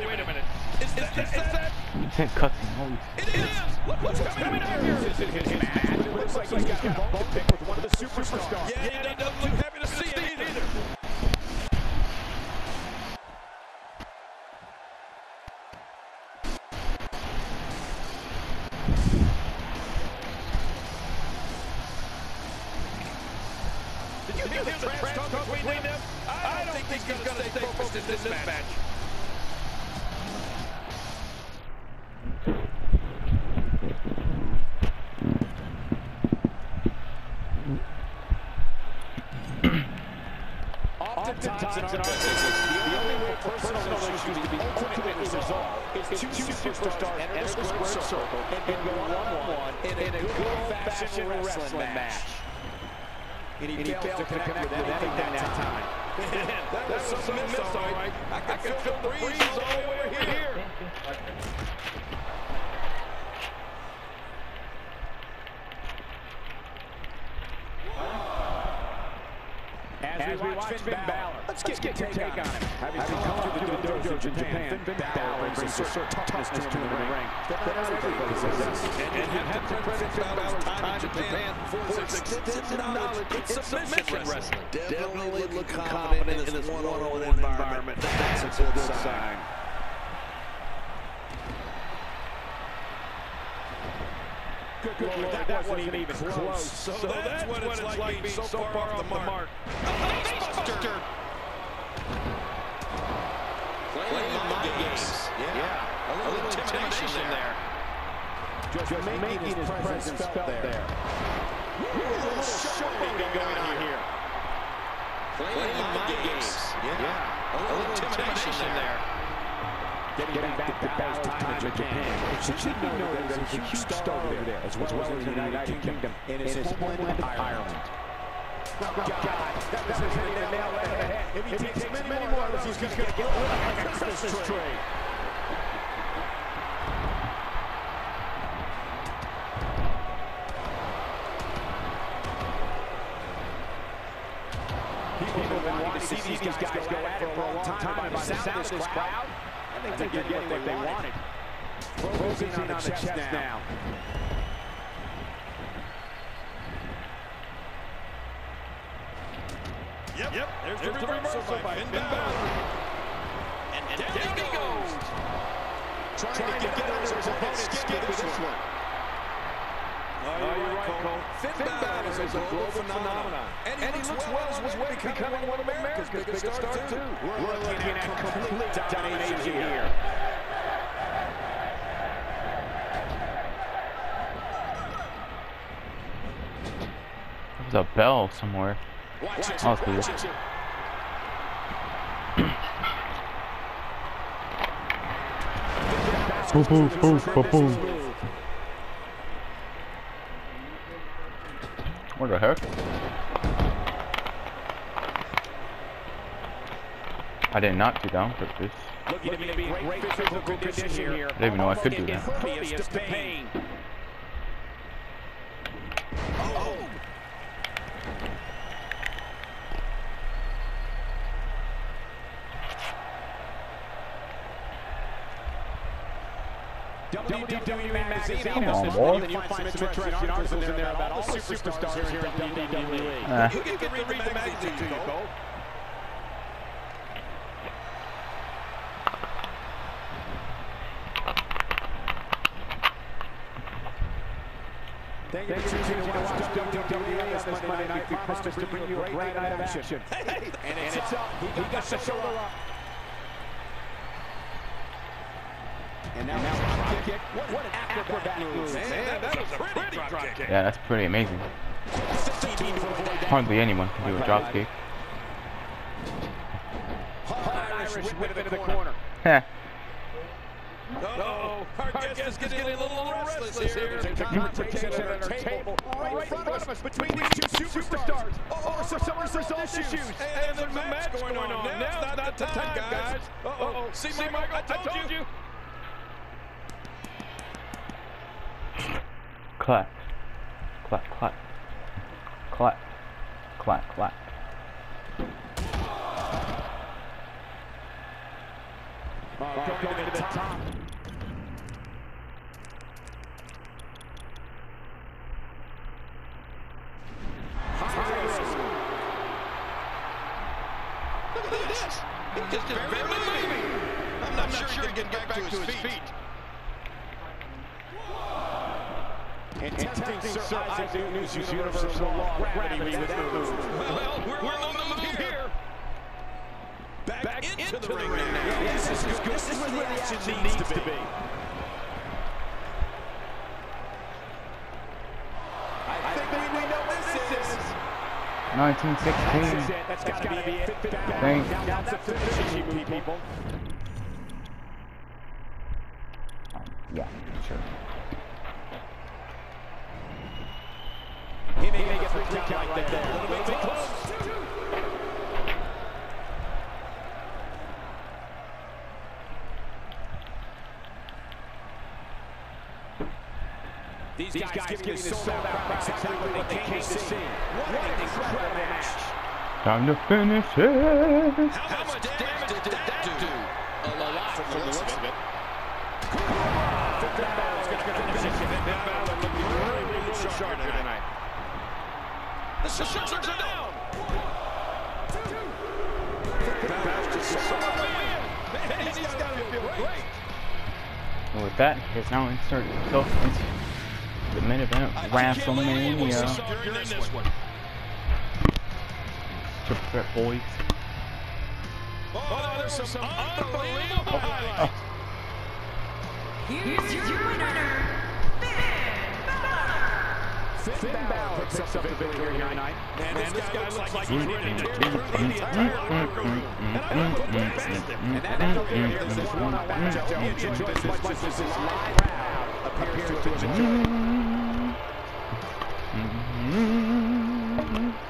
He said cussing. Holy It is. Look what's coming out here. Is his match. It looks like he's got a to pick with one of the superstars. Yeah, he doesn't look happy to see it either. Did you hear the trash talk between them? I don't think he's going to stay focused in this match. Oftentimes in our business, the only way personal issues to be ultimately resolved. is two superstars enter the square circle and go one-on-one in a good old-fashioned wrestling match. And he fails to connect with anything that time. That was some miss, all right. I can feel the breeze all over here. As, we watch Finn Balor, let's get, your take, on him. Having come through the dojo in Japan, Finn Balor brings a certain toughness to him in the ring that everybody possesses. And you have to credit Finn Balor's time in Japan for his extensive knowledge in submission wrestling. Definitely looking confident in this one-on-one environment. That's a good sign. Good, good Lord, that, that wasn't even close. close. So, so that's, that's what, it's like, like being so far off the mark. mark. A facebuster. Playing mind games. Yeah. yeah. A little, a little intimidation there. Just, Just making, making his presence felt there. there. Ooh, a little showing going on here. Playing mind games. Yeah. yeah. A little intimidation there. Getting, Getting back, back to Balor's time in Japan. It should, should be noted that he's a huge star over there, as well as, well as in the United Kingdom and his homeland of Ireland. Oh, God, that was his hitting the nail right on the head. If he, if he takes many, more of those, he's going to get lit like a Christmas tree. People have been wanting to see these guys go at it for a long time. By the sound of this crowd, I think they're getting what they wanted. Focusing on the chest now. Yep, yep. There's, There's the reversal, reversal by Finn Balor. And, and down, down he goes. Trying, Trying to get, get under his opponent's skin with this one. Oh, you're, oh, you're right, Cole. Cole. Finn, Finn Balor is a global, global phenomenon. phenomenon. And, he, and looks, looks well on his way to becoming one of America's biggest stars, too. We're, We're looking at complete domination here. There's a bell somewhere. Oh, cool. Boom, boom, boom, boom, boom. What the heck? I did not do that on purpose. Looking to be in great physical condition here. I didn't even know I could do that. Oh. WWE Magazine Come on, boy. You'll find some interesting articles in there about all the superstars here in WWE. Uh. You can read the magazine to you, Cole. Thank you for choosing to watch WWE on this Monday night. We promise to bring you a great night of action. And it's up. He got the shoulder up. And now, kick. What, what an acrobatic move. Man, man, that was a pretty drop kick. Yeah, that's pretty amazing. Hardly anyone can do a drop kick. Irish whip into the corner. Heh. Uh-oh. Our, Our guest is getting, getting a little restless here. There's a confrontation at our table right in front of us between these two superstars. Oh, so someone's resolved issues. And, and there's a match going on. Now, now's not the time, guys. Uh-oh. See, See Michael, I told you. clap, clap, clap, clap, clap, clap. Oh, going to the top. Look at this! He just is barely moving. I'm not, I'm not sure, sure he can get, get back, back to his, his feet. feet. And testing Sir Isaac Newton's universal law of gravity with that move. Well, we're, we're on the move here. Back, Back into, into the ring now. Yes, this is good. This is where the action needs to be. I think we, we know this is. 1916. That's got to be it. Thank- Now that's the finishing move, people. Yeah, sure. He may get the right there. Little bit close. These, These guys, guys giving this sold out crowd exactly what they came to see. What an incredible match. Time to finish it. How, much damage did that do? A lot from the looks of it. Finn Balor's going to finish it. Finn Balor looking really, really sharp here tonight. The shoulders are down. Finn Balor's just so Man, he's got to feel great. And with that, it's now inserted himself into the main event of WrestleMania. Uh, During. Triple threat boys. Oh, there's oh, some unbelievable highlights. Here's your winner, Finn Balor. Finn Balor picks up the victory here tonight. Man, this guy looks like he's ready to tear through the entire locker room. And I don't put that past him. And that over here is this one-on-one matchup he enjoys as much as this live crowd appears to enjoy. Mm-hmm.